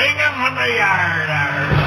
Hang him on the yard. Uh,